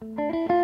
Música